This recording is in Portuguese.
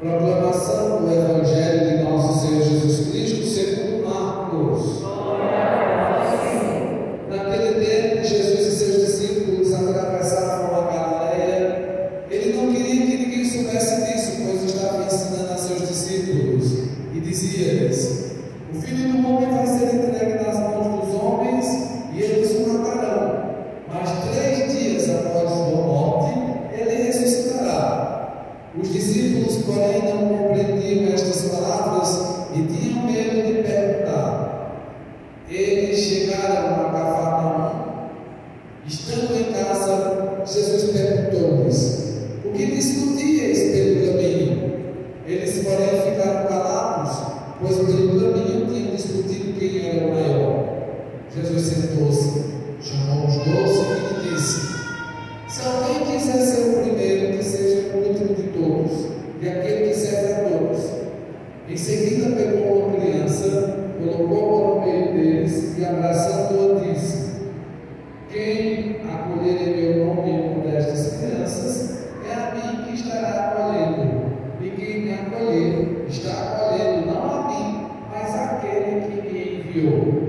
proclamação do Evangelho de nosso Senhor Jesus Cristo segundo Marcos. Naquele tempo, Jesus e seus discípulos atravessavam a Galileia. Ele não queria que ninguém soubesse disso, pois estava ensinando a seus discípulos. E dizia-lhes: O filho do homem vai ser entregue nas mãos dos homens porém, não compreendiam estas palavras e tinham medo de perguntar. Eles chegaram a Cafarnaum. Estando em casa, Jesus perguntou-lhes: O que discutíeis pelo caminho? Eles, porém, ficaram calados, pois pelo caminho tinham discutido quem era o maior. Jesus sentou-se, chamou os doze Quem acolher em meu nome uma destas crianças, é a mim que estará acolhendo. E quem me acolher, está acolhendo não a mim, mas aquele que me enviou.